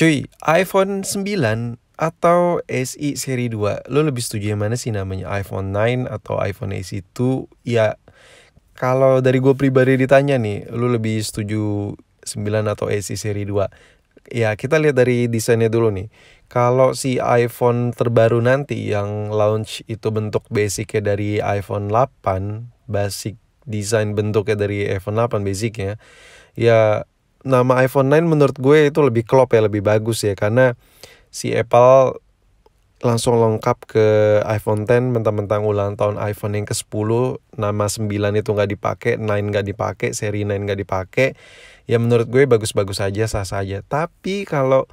Cuy, iPhone 9 atau SE seri 2, lo lebih setuju yang mana sih namanya iPhone 9 atau iPhone SE 2? Ya, kalau dari gue pribadi ditanya nih, lo lebih setuju 9 atau SE seri 2? Ya, kita lihat dari desainnya dulu nih. Kalau si iPhone terbaru nanti yang launch itu bentuk basicnya dari iPhone 8, basic desain bentuknya dari iPhone 8 basicnya, ya nama iPhone 9 menurut gue itu lebih klop ya, lebih bagus ya. Karena si Apple langsung lengkap ke iPhone 10 mentang-mentang ulang tahun iPhone yang ke-10 nama 9 itu nggak dipakai 9 nggak dipakai seri 9 nggak dipakai ya menurut gue bagus-bagus aja sah saja tapi kalau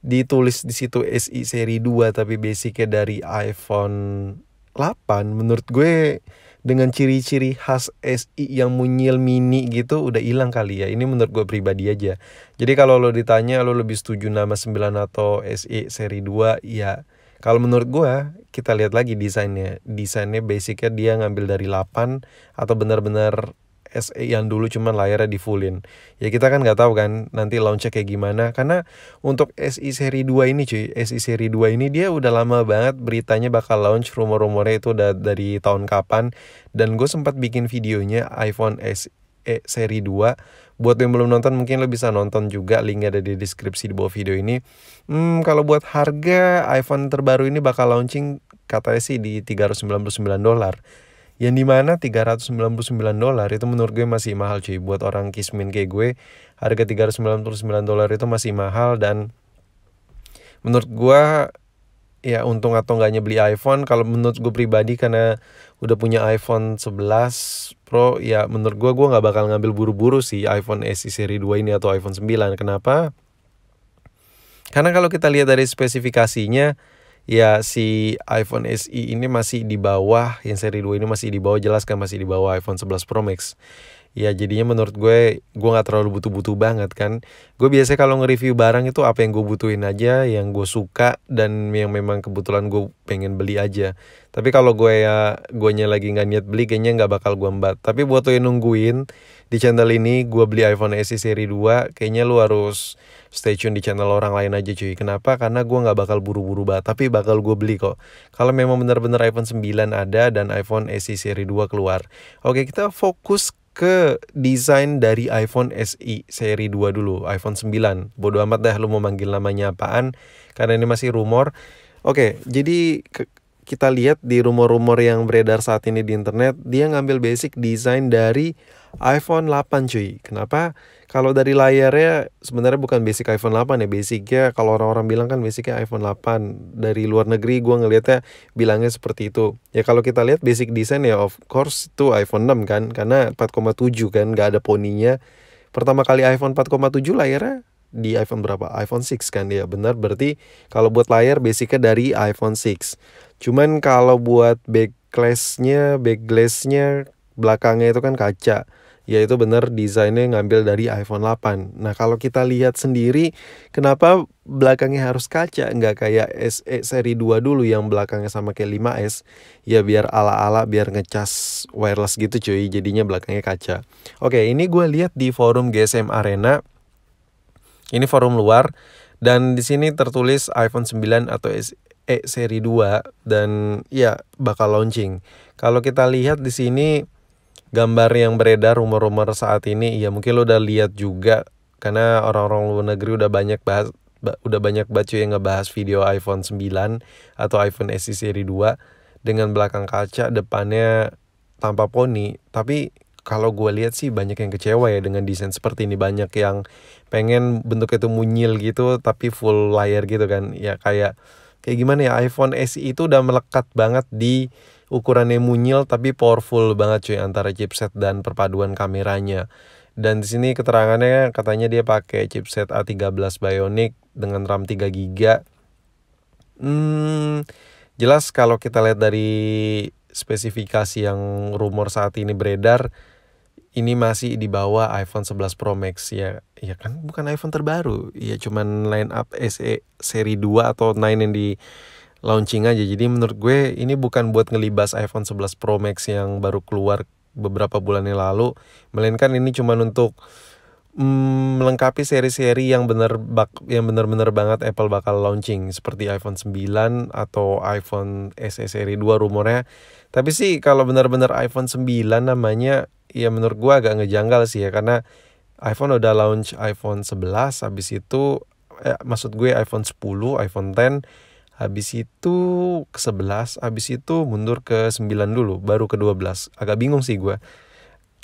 ditulis di situ SI seri 2 tapi basicnya dari iPhone 8 menurut gue dengan ciri-ciri khas SI yang munyil mini gitu udah hilang kali ya. Ini menurut gue pribadi aja. Jadi kalau lo ditanya lo lebih setuju nama 9 atau SI seri 2 ya kalau menurut gue kita lihat lagi desainnya. Desainnya basicnya dia ngambil dari 8 atau benar-benar SE yang dulu cuman layarnya di fullin. Ya kita kan nggak tahu kan nanti launchnya kayak gimana. Karena untuk SI seri 2 ini cuy, SI seri 2 ini dia udah lama banget beritanya bakal launch rumor-rumornya itu udah dari tahun kapan. Dan gue sempat bikin videonya iPhone SE seri 2 buat yang belum nonton mungkin lo bisa nonton juga linknya ada di deskripsi di bawah video ini hmm, kalau buat harga iPhone terbaru ini bakal launching katanya sih di 399 dolar yang di mana 399 dolar itu menurut gue masih mahal cuy. Buat orang kismin kayak gue harga 399 dolar itu masih mahal dan menurut gue ya untung atau enggaknya beli iPhone kalau menurut gue pribadi karena udah punya iPhone 11 Pro ya menurut gue gue nggak bakal ngambil buru-buru sih iPhone SE seri 2 ini atau iPhone 9 kenapa? Karena kalau kita lihat dari spesifikasinya ya si iPhone SE ini masih di bawah yang seri 2 ini masih di bawah jelas kan masih di bawah iPhone 11 Pro Max ya jadinya menurut gue gue nggak terlalu butuh-butuh banget kan. Gue biasa kalau nge-review barang itu apa yang gue butuhin aja yang gue suka dan yang memang kebetulan gue pengen beli aja. Tapi kalau gue ya gue nya lagi nggak niat beli kayaknya nggak bakal gue mbak tapi buat lo yang nungguin di channel ini gue beli iPhone SE seri 2 kayaknya lu harus stay tune di channel orang lain aja cuy. Kenapa? Karena gue nggak bakal buru-buru banget tapi bakal gue beli kok. Kalau memang benar-benar iPhone 9 ada dan iPhone SE seri 2 keluar. Oke kita fokus ke desain dari iPhone SE seri 2 dulu, iPhone 9. Bodoh amat dah lu mau manggil namanya apaan karena ini masih rumor. Oke, jadi ke, kita lihat di rumor-rumor yang beredar saat ini di internet, dia ngambil basic desain dari iPhone 8 cuy. Kenapa? Kalau dari layarnya sebenarnya bukan basic iPhone 8 ya. Basicnya kalau orang-orang bilang kan basicnya iPhone 8. Dari luar negeri gue ngelihatnya bilangnya seperti itu. Ya kalau kita lihat basic design ya of course itu iPhone 6 kan. Karena 4,7 kan gak ada poninya. Pertama kali iPhone 4,7 layarnya di iPhone berapa? iPhone 6 kan ya benar berarti kalau buat layar basicnya dari iPhone 6 cuman kalau buat back glassnya back glassnya belakangnya itu kan kaca. Yaitu benar desainnya ngambil dari iPhone 8. Nah kalau kita lihat sendiri kenapa belakangnya harus kaca? Nggak kayak SE seri 2 dulu yang belakangnya sama kayak 5S ya biar ala-ala biar ngecas wireless gitu cuy. Jadinya belakangnya kaca. Oke ini gue lihat di forum GSM Arena. Ini forum luar. Dan di sini tertulis iPhone 9 atau SE seri 2 dan ya bakal launching. Kalau kita lihat di sini gambar yang beredar rumor-rumor saat ini ya mungkin lo udah lihat juga karena orang-orang luar negeri udah banyak bahas udah banyak baca yang ngebahas video iPhone 9 atau iPhone SE seri 2 dengan belakang kaca depannya tanpa poni. Tapi kalau gue lihat sih banyak yang kecewa ya dengan desain seperti ini. Banyak yang pengen bentuknya itu munyil gitu tapi full layar gitu kan. Ya kayak kayak gimana ya iPhone SE itu udah melekat banget di ukurannya munyil tapi powerful banget cuy antara chipset dan perpaduan kameranya. Dan di sini keterangannya katanya dia pakai chipset A13 Bionic dengan RAM 3 GB. Hmm, jelas kalau kita lihat dari spesifikasi yang rumor saat ini beredar ini masih di bawah iPhone 11 Pro Max ya. Ya kan bukan iPhone terbaru. Ya cuman line up SE seri 2 atau 9 yang di launching aja. Jadi menurut gue ini bukan buat ngelibas iPhone 11 Pro Max yang baru keluar beberapa bulan yang lalu, melainkan ini cuma untuk mm, melengkapi seri-seri yang bener bak yang bener-bener banget Apple bakal launching seperti iPhone 9 atau iPhone SE seri 2 rumornya. Tapi sih kalau bener-bener iPhone 9 namanya ya menurut gua agak ngejanggal sih ya karena iPhone udah launch iPhone 11 habis itu eh, maksud gue iPhone 10, iPhone 10 habis itu ke 11, habis itu mundur ke 9 dulu, baru ke 12. Agak bingung sih gue.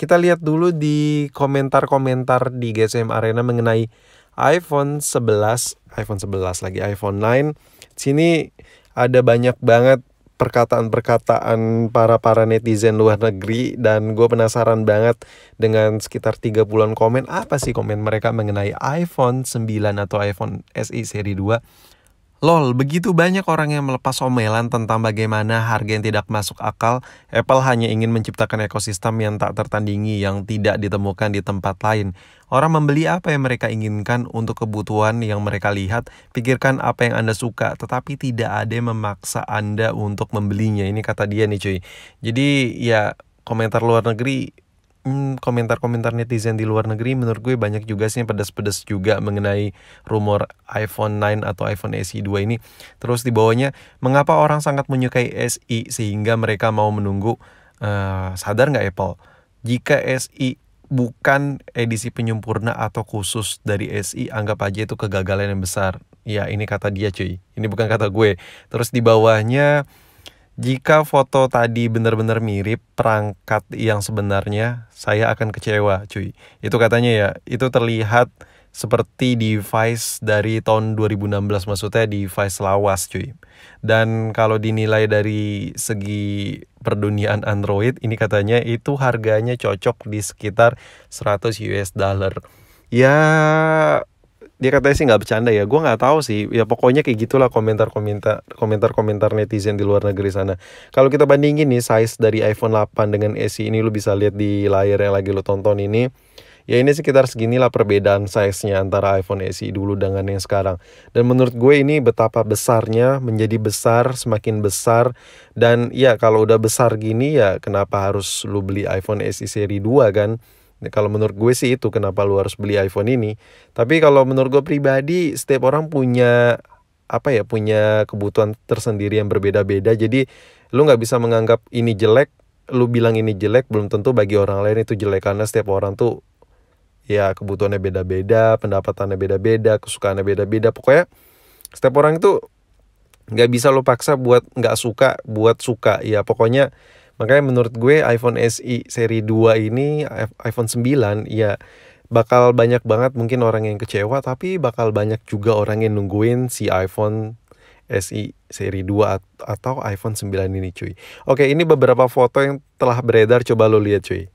Kita lihat dulu di komentar-komentar di GSM Arena mengenai iPhone 11, iPhone 11 lagi iPhone 9. Sini ada banyak banget perkataan-perkataan para para netizen luar negeri dan gue penasaran banget dengan sekitar 30-an komen apa sih komen mereka mengenai iPhone 9 atau iPhone SE seri 2 Lol, begitu banyak orang yang melepas omelan tentang bagaimana harga yang tidak masuk akal, Apple hanya ingin menciptakan ekosistem yang tak tertandingi yang tidak ditemukan di tempat lain. Orang membeli apa yang mereka inginkan untuk kebutuhan yang mereka lihat, pikirkan apa yang Anda suka, tetapi tidak ada yang memaksa Anda untuk membelinya. Ini kata dia nih cuy. Jadi ya komentar luar negeri hmm, komentar-komentar netizen di luar negeri menurut gue banyak juga sih pedas-pedas juga mengenai rumor iPhone 9 atau iPhone SE 2 ini. Terus di bawahnya, mengapa orang sangat menyukai SE sehingga mereka mau menunggu? Uh, sadar nggak Apple? Jika SE bukan edisi penyempurna atau khusus dari SI, anggap aja itu kegagalan yang besar. Ya, ini kata dia cuy. Ini bukan kata gue. Terus di bawahnya jika foto tadi benar-benar mirip perangkat yang sebenarnya, saya akan kecewa, cuy. Itu katanya ya, itu terlihat seperti device dari tahun 2016 maksudnya device lawas cuy. Dan kalau dinilai dari segi perduniaan Android ini katanya itu harganya cocok di sekitar 100 US dollar. Ya dia katanya sih nggak bercanda ya. Gue nggak tahu sih. Ya pokoknya kayak gitulah komentar komentar komentar komentar netizen di luar negeri sana. Kalau kita bandingin nih size dari iPhone 8 dengan SE ini lu bisa lihat di layar yang lagi lu tonton ini. Ya ini sekitar seginilah perbedaan size-nya antara iPhone SE dulu dengan yang sekarang. Dan menurut gue ini betapa besarnya menjadi besar semakin besar. Dan ya kalau udah besar gini ya kenapa harus lu beli iPhone SE seri 2 kan kalau menurut gue sih itu kenapa lu harus beli iPhone ini. Tapi kalau menurut gue pribadi, setiap orang punya apa ya punya kebutuhan tersendiri yang berbeda-beda. Jadi lu nggak bisa menganggap ini jelek, lu bilang ini jelek belum tentu bagi orang lain itu jelek karena setiap orang tuh ya kebutuhannya beda-beda, pendapatannya beda-beda, kesukaannya beda-beda. Pokoknya setiap orang itu nggak bisa lo paksa buat nggak suka buat suka ya pokoknya Makanya menurut gue iPhone SE seri 2 ini iPhone 9 ya bakal banyak banget mungkin orang yang kecewa tapi bakal banyak juga orang yang nungguin si iPhone SE seri 2 atau iPhone 9 ini cuy. Oke, ini beberapa foto yang telah beredar coba lo lihat cuy.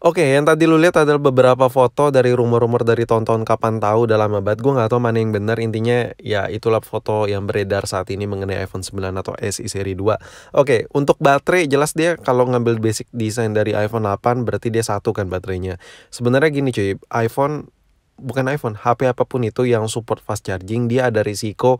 Oke, yang tadi lu lihat adalah beberapa foto dari rumor-rumor dari tonton kapan tahu dalam abad. Gue nggak tahu mana yang benar. Intinya ya itulah foto yang beredar saat ini mengenai iPhone 9 atau SE seri 2. Oke, untuk baterai jelas dia kalau ngambil basic design dari iPhone 8 berarti dia satu kan baterainya. Sebenarnya gini cuy, iPhone bukan iPhone, HP apa pun itu yang support fast charging dia ada risiko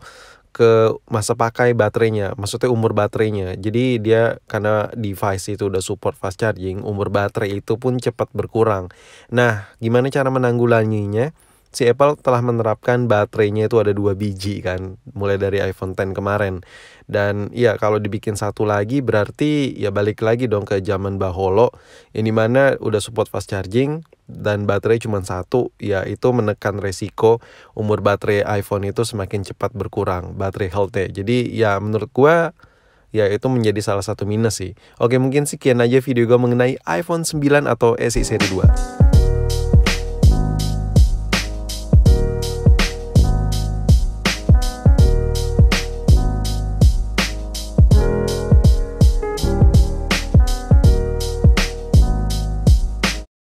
ke masa pakai baterainya, maksudnya umur baterainya. Jadi dia karena device itu udah support fast charging, umur baterai itu pun cepat berkurang. Nah, gimana cara menanggulanginya? Si Apple telah menerapkan baterainya itu ada dua biji kan, mulai dari iPhone 10 kemarin. Dan ya kalau dibikin satu lagi berarti ya balik lagi dong ke zaman baholo, ini mana udah support fast charging, dan baterai cuma satu, ya itu menekan resiko umur baterai iPhone itu semakin cepat berkurang, baterai health Jadi ya menurut gua ya itu menjadi salah satu minus sih. Oke mungkin sekian aja video gue mengenai iPhone 9 atau SE seri 2.